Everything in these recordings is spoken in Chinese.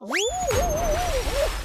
呜呜呜呜呜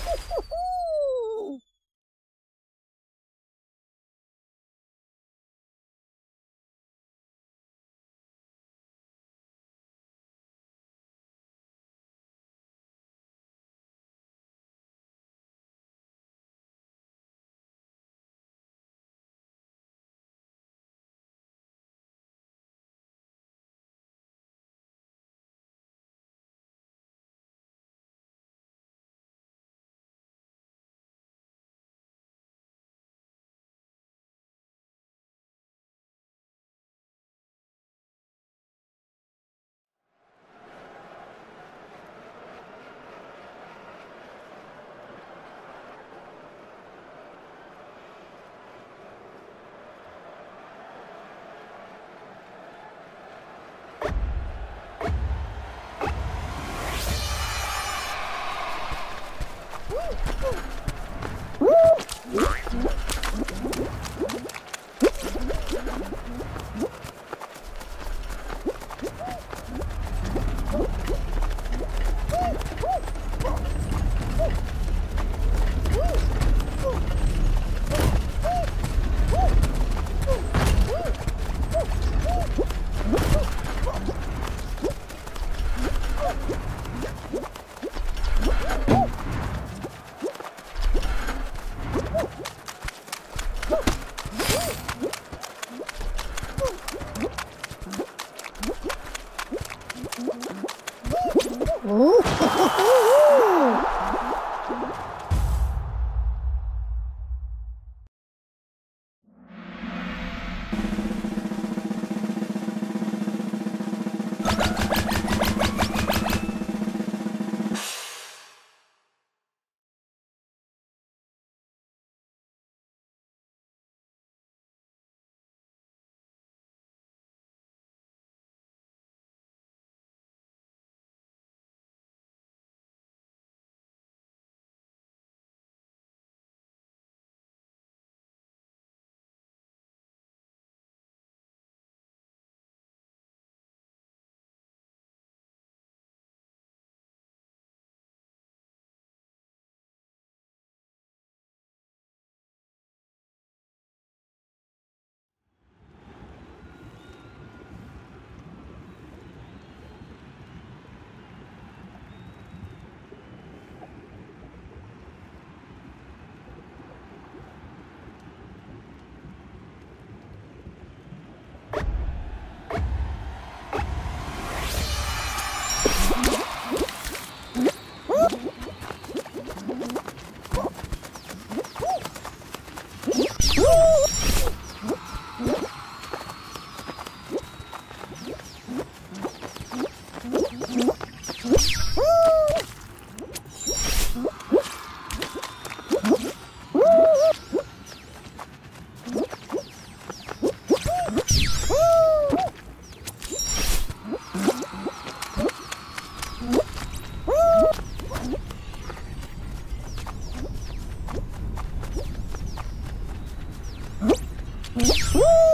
Uh!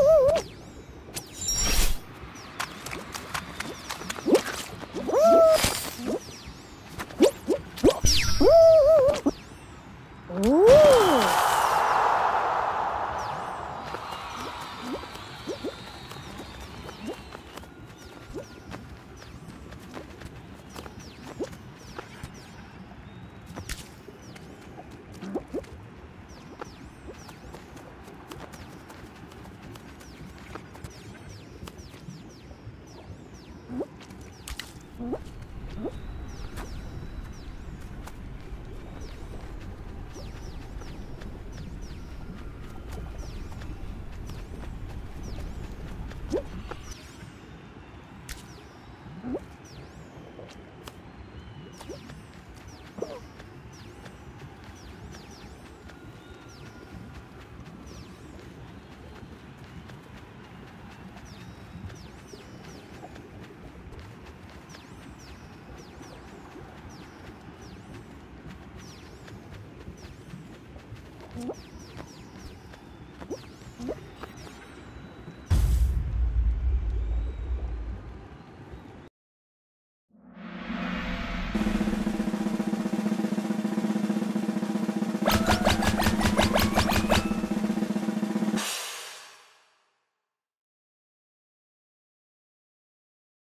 嗯